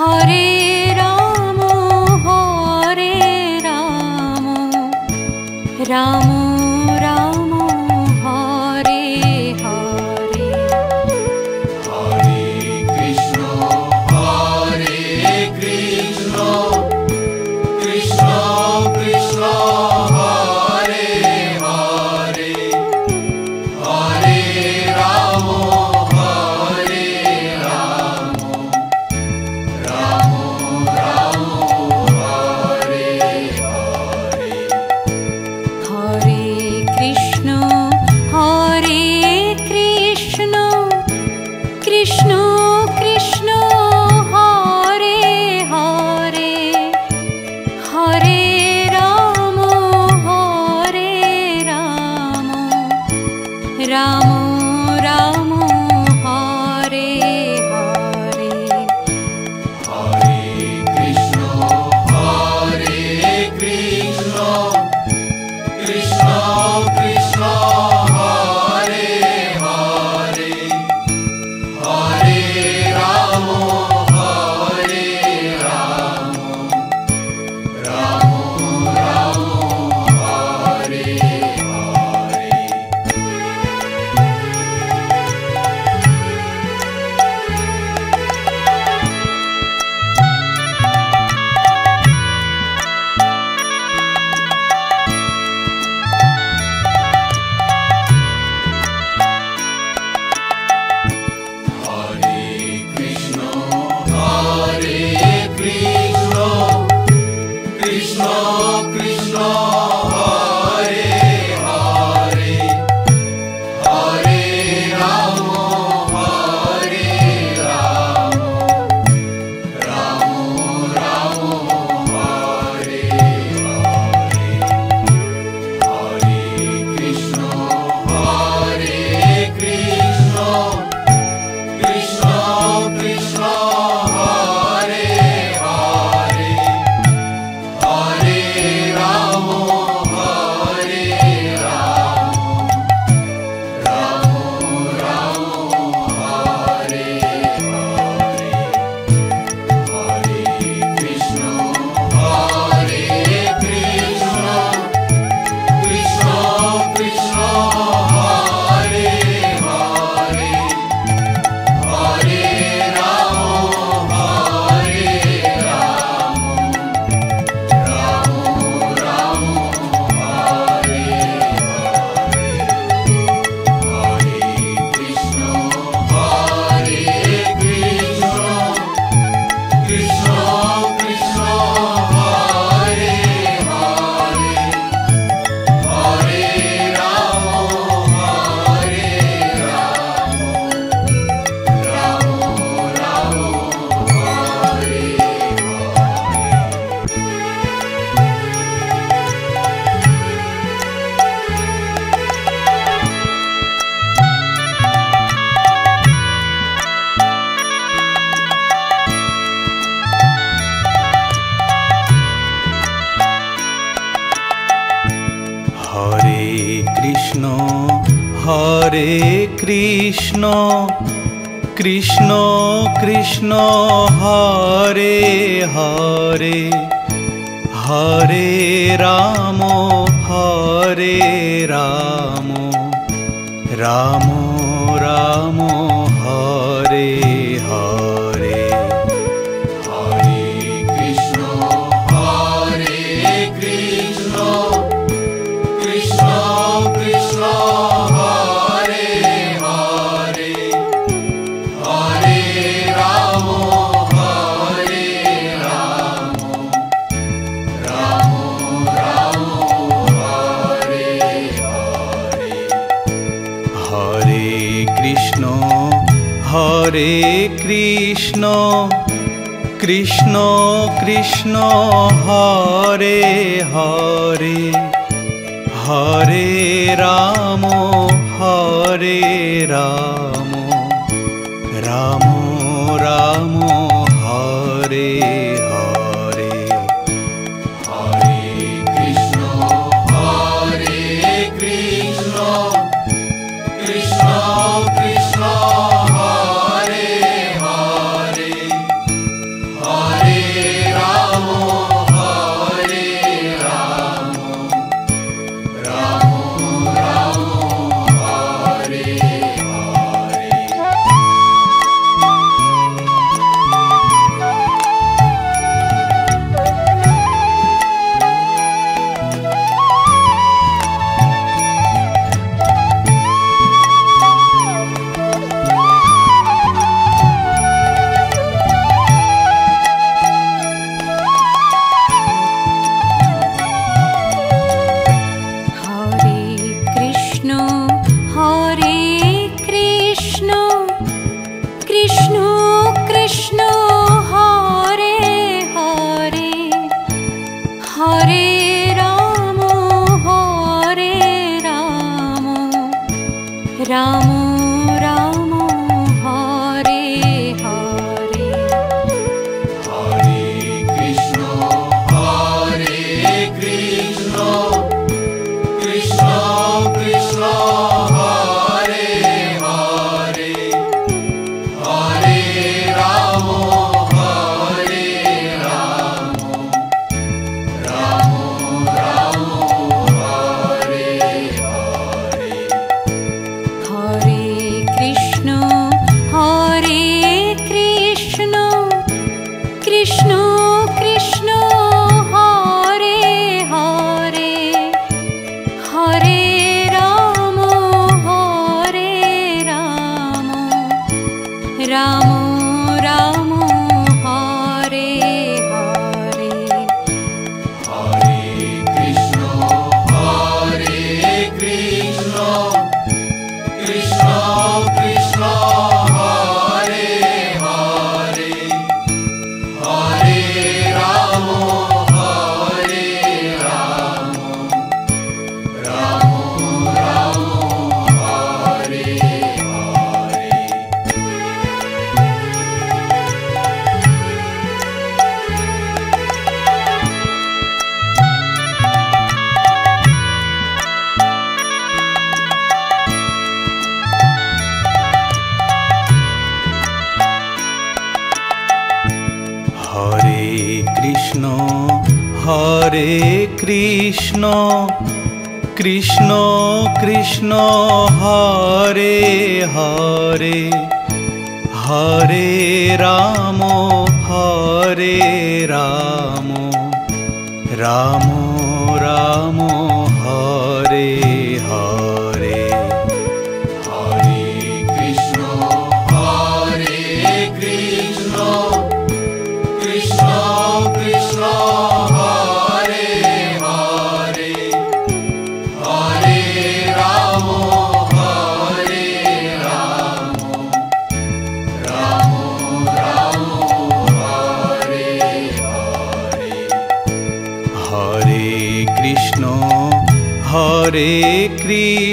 हरे राम हरे राम। राम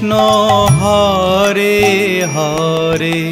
कृष्ण हरे हरे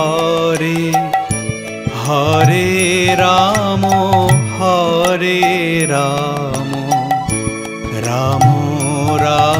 হরে হরে রাম হরে রাম রাম রাম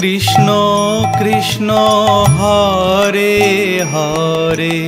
कृष्ण कृष्ण हरे हरे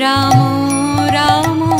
रामो रामो।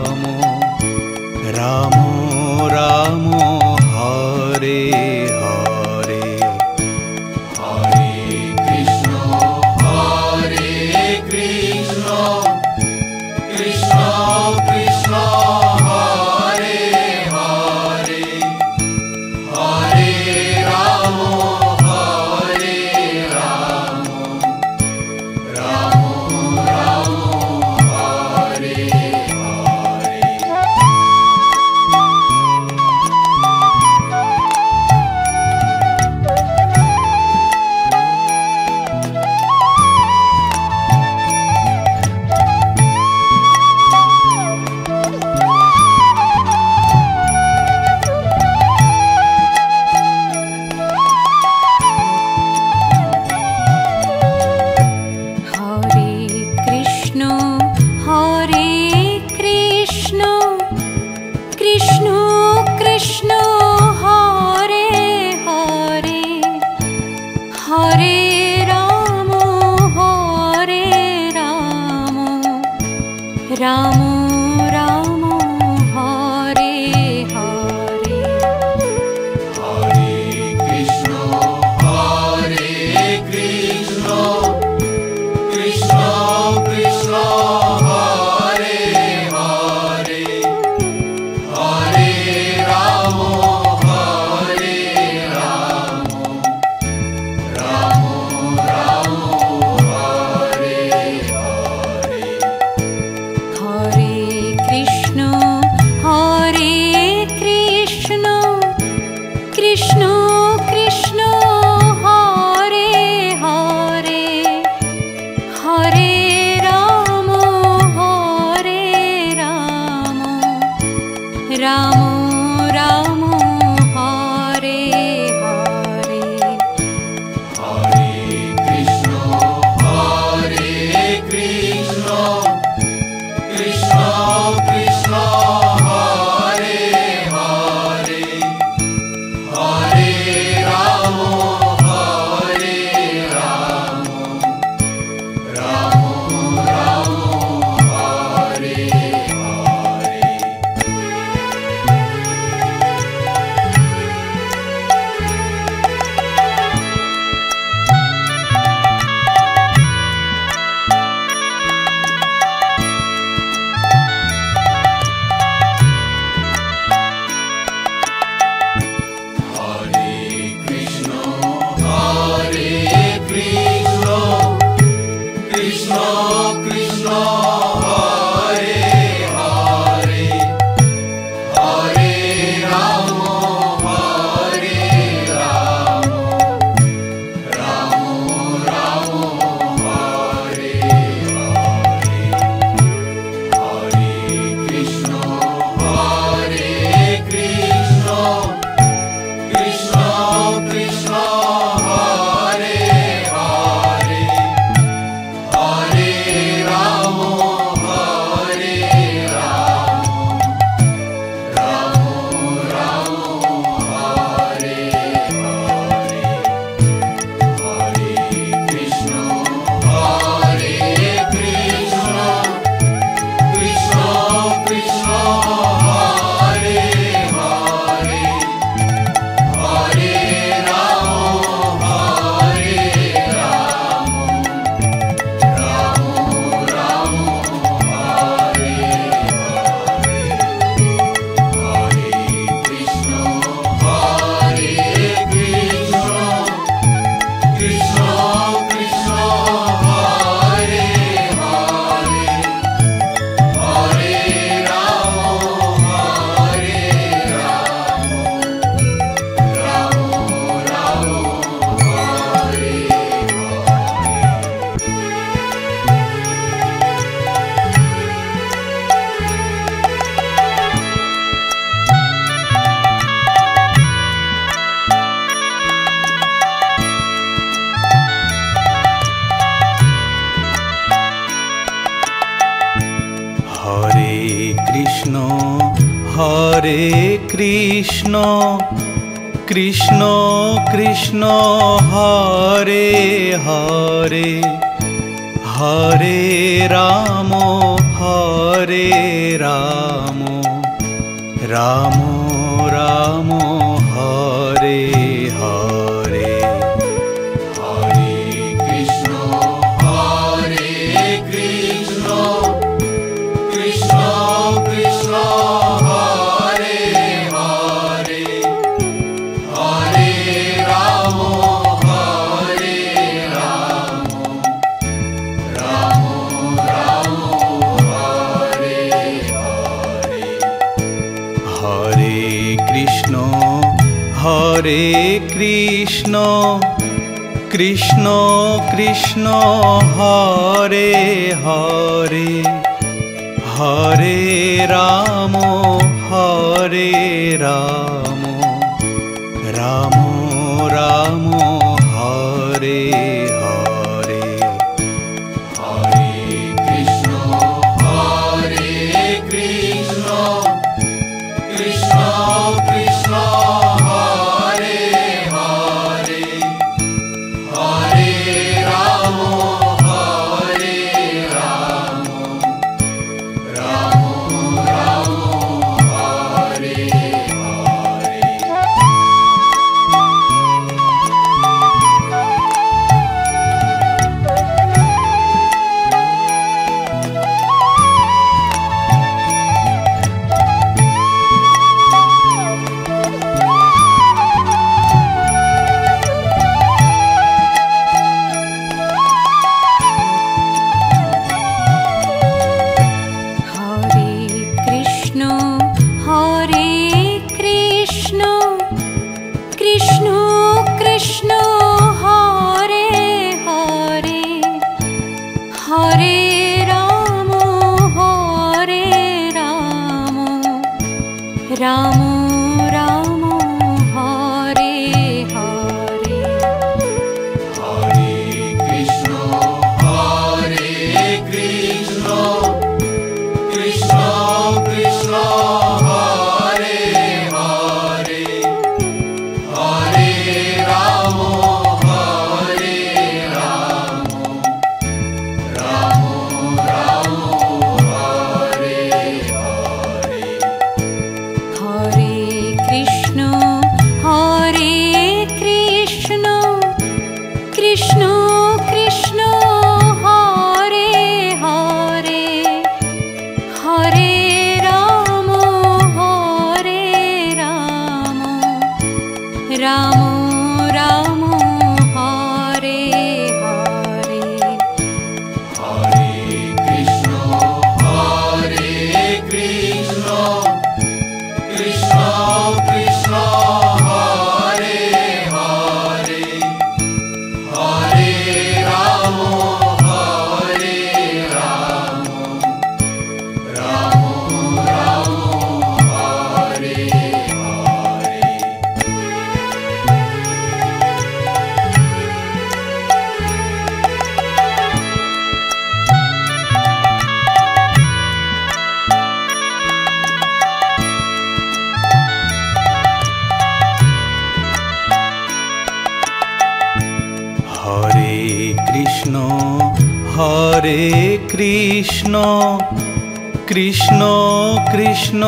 কৃষ্ণ